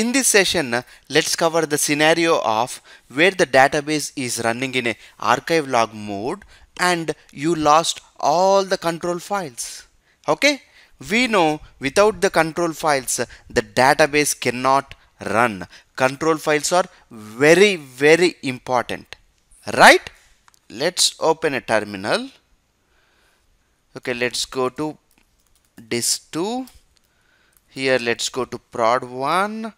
In this session, uh, let's cover the scenario of where the database is running in a archive log mode and you lost all the control files. Okay? We know without the control files, uh, the database cannot run. Control files are very, very important. Right? Let's open a terminal. Okay, let's go to disk 2 here let's go to prod 1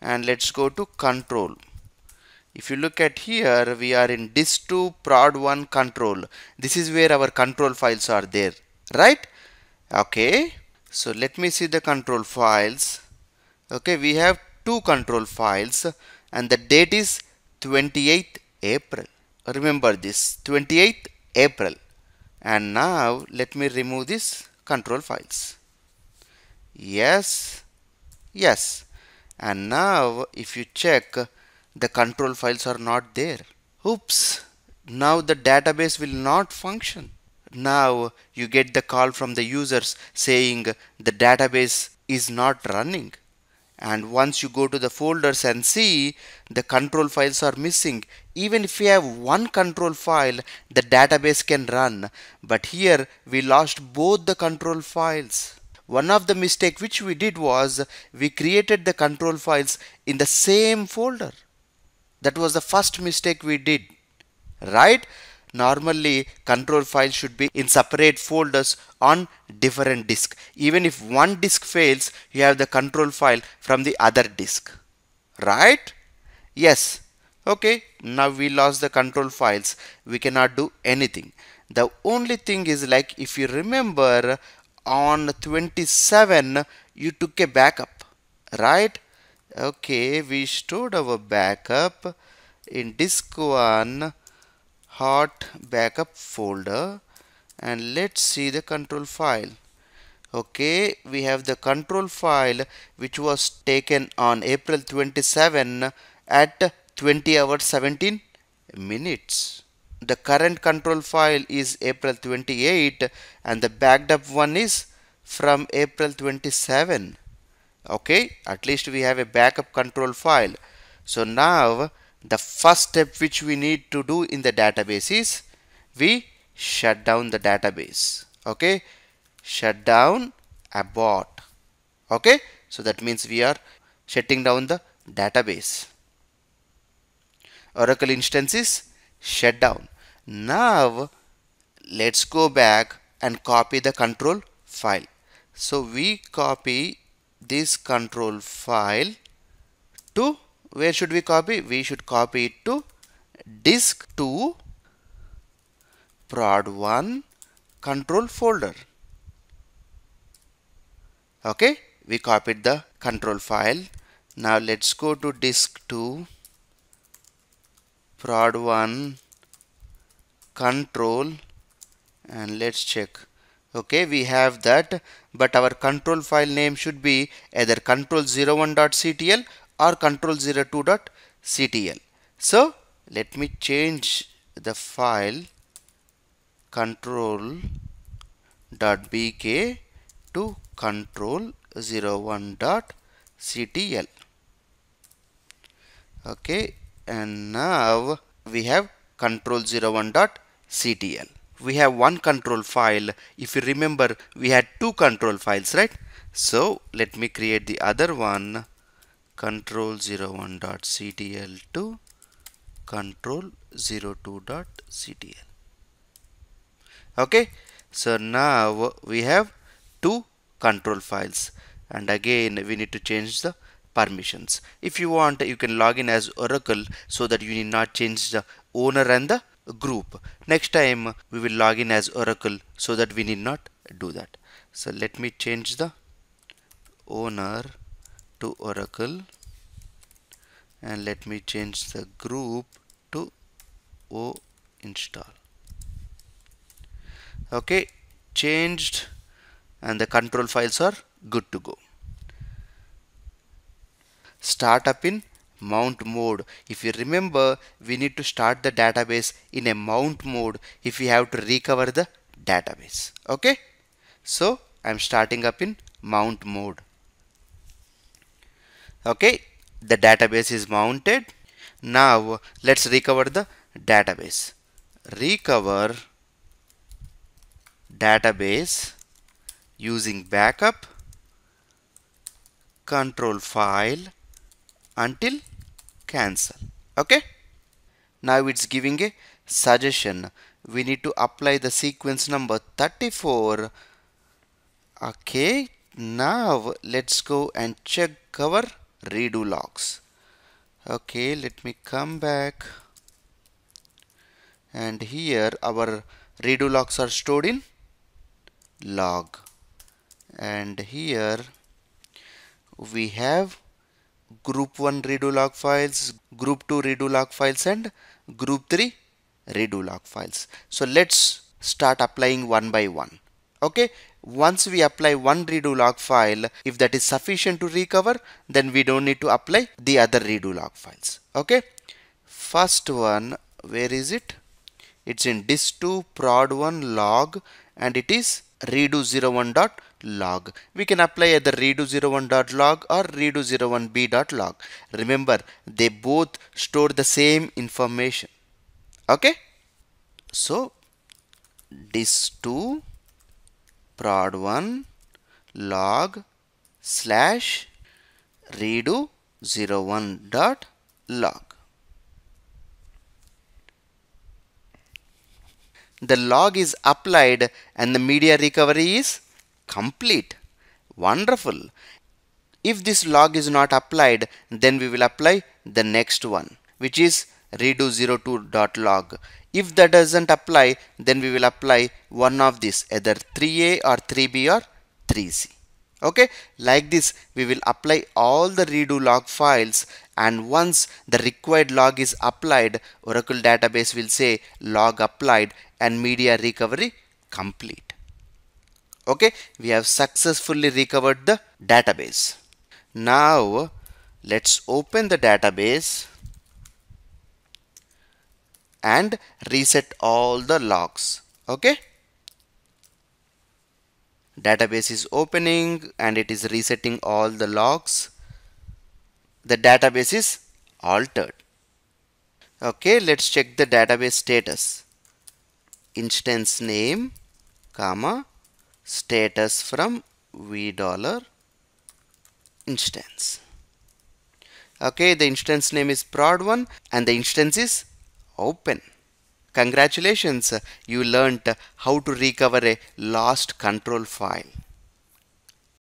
and let's go to control. If you look at here we are in disk2 prod 1 control. This is where our control files are there right? Okay. So let me see the control files. Okay we have two control files and the date is 28th April. Remember this 28th April. And now let me remove this control files. Yes. Yes and now if you check the control files are not there. Oops. Now the database will not function. Now you get the call from the users saying the database is not running. And once you go to the folders and see the control files are missing. Even if we have one control file the database can run. But here we lost both the control files one of the mistake which we did was we created the control files in the same folder. That was the first mistake we did. Right? Normally control files should be in separate folders on different disk. Even if one disk fails you have the control file from the other disk. Right? Yes. Okay. Now we lost the control files. We cannot do anything. The only thing is like if you remember on 27 you took a backup right? Okay we stored our backup in disk 1 hot backup folder and let's see the control file. Okay we have the control file which was taken on April 27 at 20 hours 17 minutes the current control file is April 28 and the backed up one is from April 27 okay at least we have a backup control file. So now the first step which we need to do in the database is we shut down the database. Okay shut down abort. Okay so that means we are shutting down the database. Oracle instance is shut down. Now let's go back and copy the control file. So we copy this control file to where should we copy? We should copy it to disk 2 prod 1 control folder. Okay, we copied the control file. Now let's go to disk 2 prod 1 control and let's check. Okay we have that but our control file name should be either control01.ctl or control02.ctl so let me change the file control.bk to control01.ctl okay and now we have control01.ctl we have one control file. If you remember we had two control files right? So let me create the other one. Control01.ctl to control02.ctl okay? So now we have two control files. And again we need to change the permissions. If you want, you can log in as Oracle so that you need not change the owner and the group. Next time we will log in as Oracle so that we need not do that. So let me change the owner to Oracle and let me change the group to O install. Okay, changed and the control files are good to go startup in mount mode. If you remember we need to start the database in a mount mode if we have to recover the database. Okay? So I'm starting up in mount mode. Okay? The database is mounted. Now let's recover the database. Recover database using backup control file until cancel. Okay? Now it's giving a suggestion. We need to apply the sequence number 34 okay now let's go and check our redo logs. Okay let me come back. And here our redo logs are stored in log. And here we have group 1 redo log files group 2 redo log files and group 3 redo log files. So let's start applying one by one. Okay? Once we apply one redo log file if that is sufficient to recover then we don't need to apply the other redo log files. Okay? First one where is it? It's in dist2 prod1 log and it is redo01.log we can apply either redo01.log or redo01b.log remember they both store the same information. Okay? So dist2 prod1 log slash redo01.log the log is applied and the media recovery is complete. Wonderful. If this log is not applied, then we will apply the next one, which is redo02.log. If that doesn't apply, then we will apply one of these, either 3a or 3b or 3c okay like this we will apply all the redo log files and once the required log is applied oracle database will say log applied and media recovery complete okay? We have successfully recovered the database. Now let's open the database and reset all the logs. Okay? Database is opening and it is resetting all the logs. The database is altered. Okay? Let's check the database status. Instance name comma status from v dollar instance okay the instance name is prod1 and the instance is open Congratulations, you learnt how to recover a lost control file.